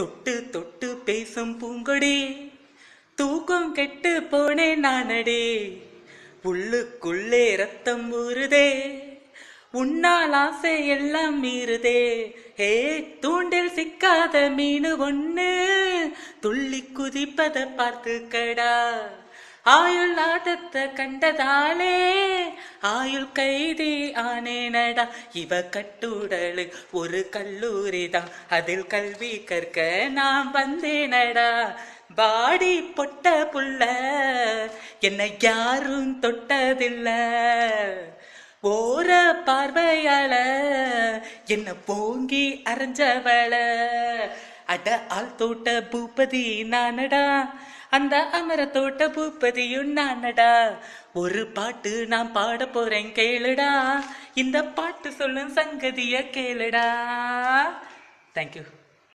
தொட்டு தொட்டு பேசும் பூங்கொடி. தூக்கம் கெட்டு போனேன் நானடே. உள்ளுக்குள்ளே ரத்தம் ஊறுதே. உன்னால் ஆசை எல்லாம் மீறுதே. ஹே தூண்டில் சிக்காத மீனு ஒண்ணு. துள்ளி குதிப்பதை பார்த்துக்கடா. ஆயுள் நாட்டத்தை கண்டதாலே ஆயுள் கைதி ஆனேனடா இவ கட்டுடலு ஒரு கல்லூரி தான் அதில் கல்வி கற்க நான் வந்தேனடா பாடி பொட்ட புள்ள என்னை யாரும் தொட்டதில்ல. ஓர பார்வையால என்ன போங்கி அரைஞ்சவள. அட ஆள் தோட்ட பூபதி நானடா. அந்த அமர தோட்ட பூபதியும் நானடா. ஒரு பாட்டு நான் பாட போறேன் கேளுடா. இந்த பாட்டு சொல்லும் சங்கதிய கேளுடா. தேங்க்யூ